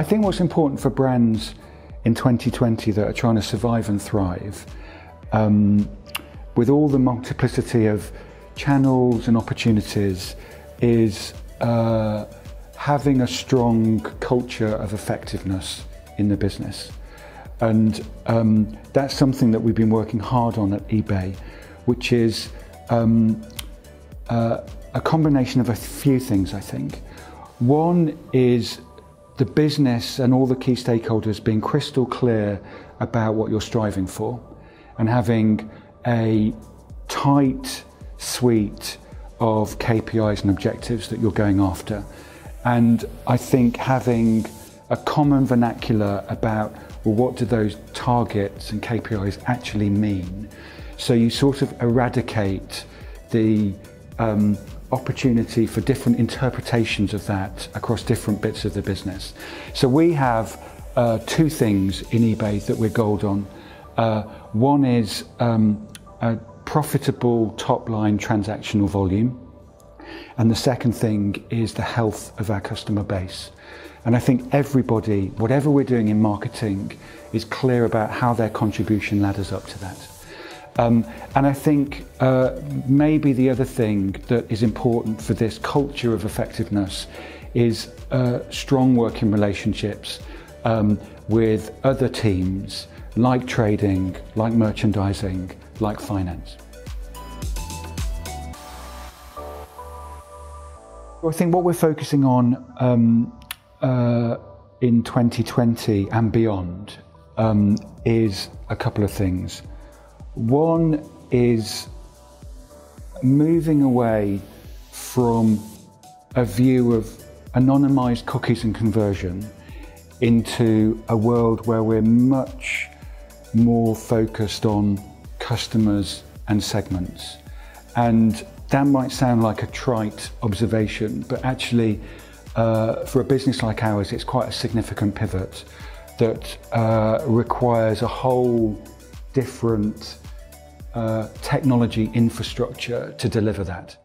I think what's important for brands in 2020 that are trying to survive and thrive, um, with all the multiplicity of channels and opportunities, is uh, having a strong culture of effectiveness in the business. And um, that's something that we've been working hard on at eBay, which is um, uh, a combination of a few things, I think. One is the business and all the key stakeholders being crystal clear about what you're striving for and having a tight suite of KPIs and objectives that you're going after. And I think having a common vernacular about well, what do those targets and KPIs actually mean? So you sort of eradicate the um, opportunity for different interpretations of that across different bits of the business. So we have uh, two things in eBay that we're gold on. Uh, one is um, a profitable top line transactional volume. And the second thing is the health of our customer base. And I think everybody, whatever we're doing in marketing, is clear about how their contribution ladders up to that. Um, and I think uh, maybe the other thing that is important for this culture of effectiveness is uh, strong working relationships um, with other teams like trading, like merchandising, like finance. I think what we're focusing on um, uh, in 2020 and beyond um, is a couple of things. One is moving away from a view of anonymized cookies and conversion into a world where we're much more focused on customers and segments. And that might sound like a trite observation, but actually, uh, for a business like ours, it's quite a significant pivot that uh, requires a whole different uh, technology infrastructure to deliver that.